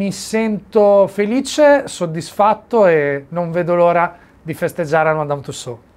Mi sento felice, soddisfatto e non vedo l'ora di festeggiare a Madame Tussauds.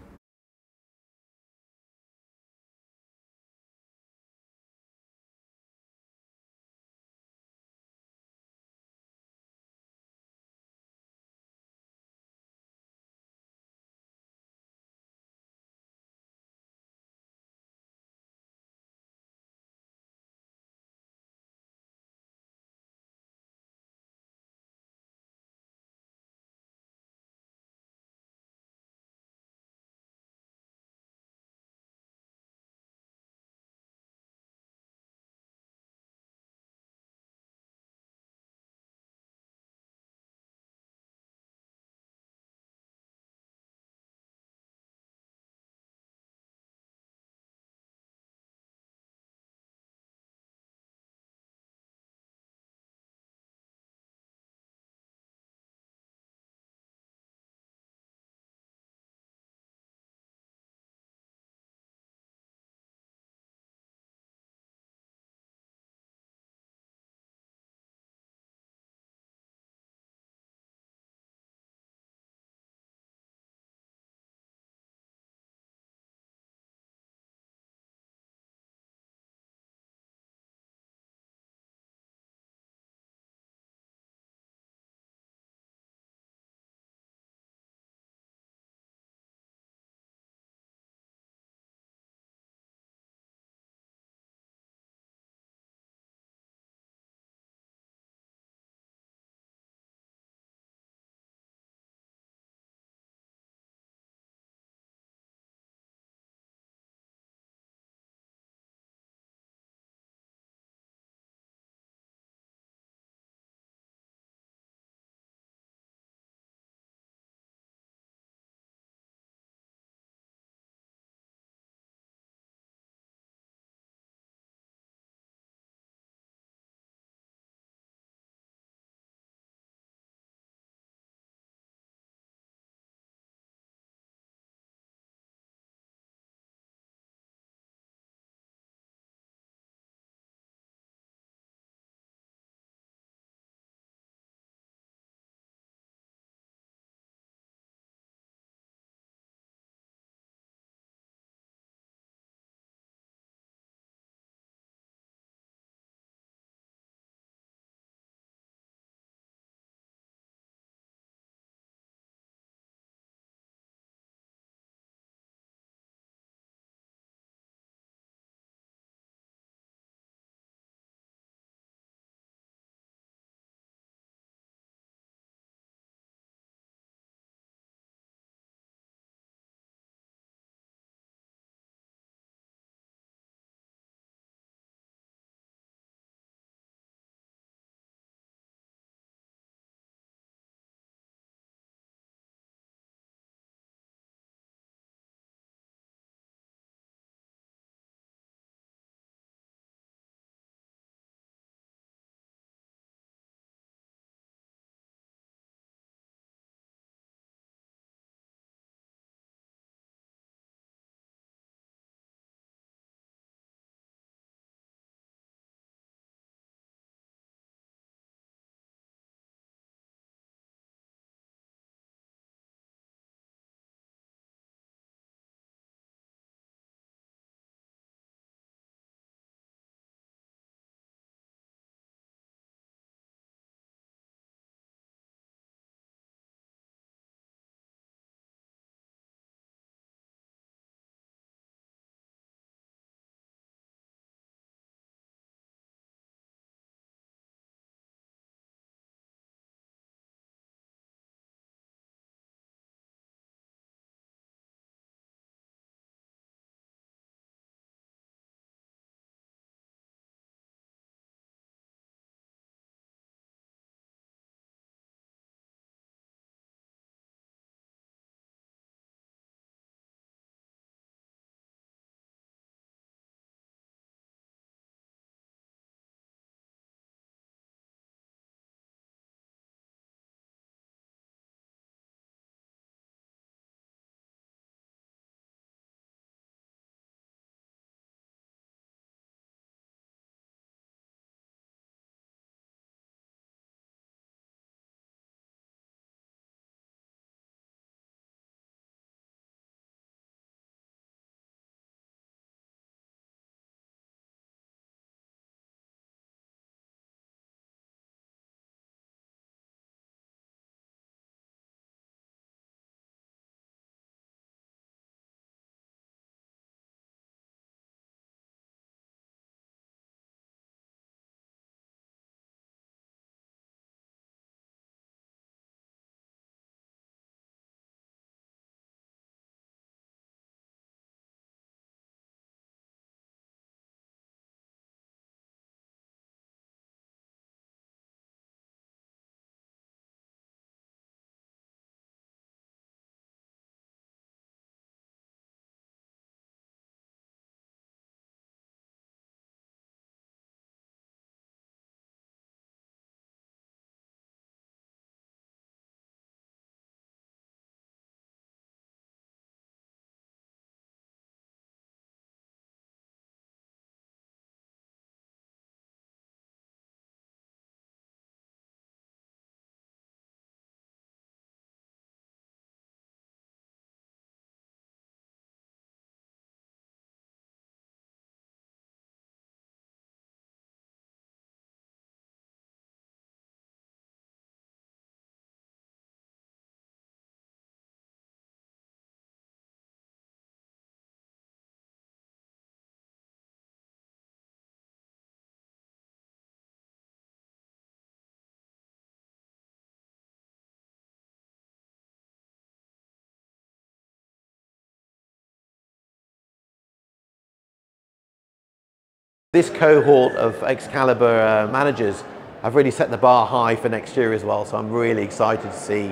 This cohort of Excalibur uh, managers have really set the bar high for next year as well. So I'm really excited to see,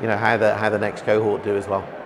you know, how the how the next cohort do as well.